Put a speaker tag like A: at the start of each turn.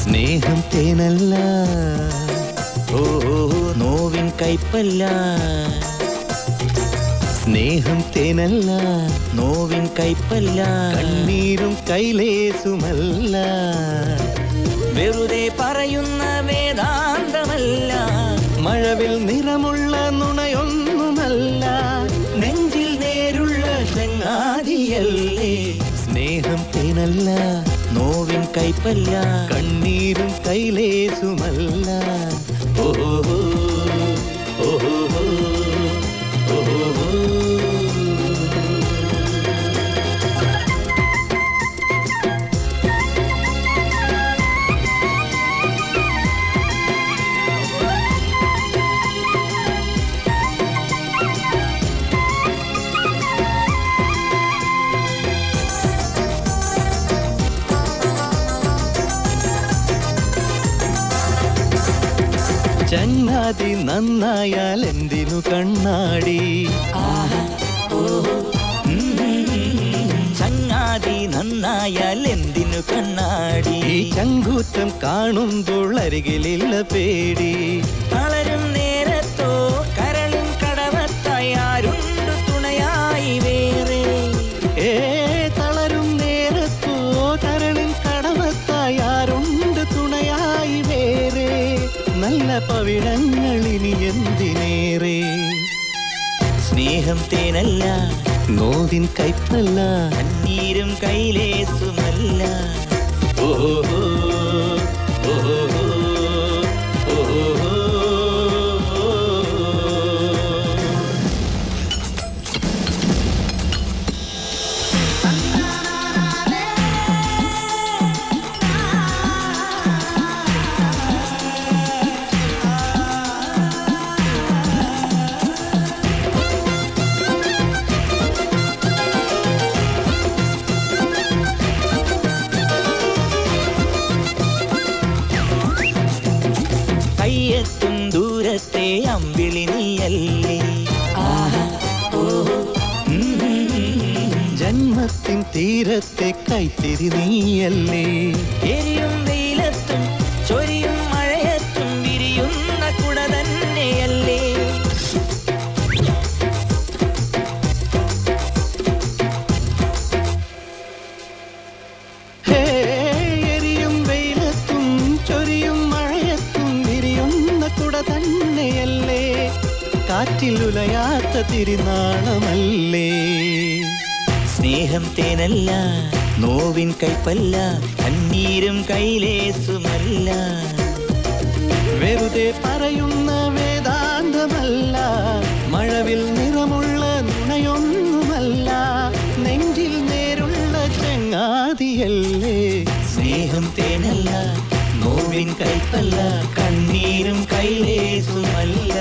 A: സ്നേഹം തേനല്ല. ഓ നോവിൻ കൈപ്പല്ല. സ്നേഹം തേനല്ല നോവിൻ കൈപ്പല്ല കണ്ണീരും കൈലേസുമല്ല വെറുതെ പറയുന്ന വേദാന്തമല്ല മഴവിൽ നിറമുള്ള നുണയൊന്നുമല്ല. നെഞ്ചിൽ നേരുള്ള ചങ്ങാതിയല്ലേ. സ്നേഹം തേനല്ല നോവിൻ കൈപ്പല്ല കണ്ണീരും കൈലേസുമല്ല ഓ ചങ്ങാതി നന്നായാൽ എന്തിനു കണ്ണാടി?
B: ചങ്ങാതി നന്നായാൽ എന്തിനു കണ്ണാടി?
A: ചങ്കൂറ്റം കാണുമ്പോൾ അരികിലില്ല പേടി. വളരും
B: സ്നേഹം തേനല്ല
A: നോവിൻ കൈപ്പല്ല
B: കണ്ണീരും കൈലേസുമല്ല
A: ഓ
B: കയ്യെത്തും ദൂരത്തെ അമ്പിളി നീയല്ലേ.
A: ജന്മത്തിൻ തീരത്തെ കൈത്തിരി നീയല്ലേ?
B: എരിയും വെയിലത്തും ചൊരിയും
A: കാറ്റിൽ ഉലയാത്ത തിരുനാളമല്ലേ?
B: സ്നേഹം തേനല്ല നോവിൻ കൈപ്പല്ല കണ്ണീരും കൈലേസുമല്ല
A: വെറുതെ പറയുന്ന വേദാന്തമല്ല മഴവിൽ നിറമുള്ള നുണയൊന്നുമല്ല നെഞ്ചിൽ നേരുള്ള ചങ്ങാതിയല്ലേ?
B: സ്നേഹം തേനല്ല നോവിൻ കൈപ്പല്ല കണ്ണീരും കൈലേസുമല്ല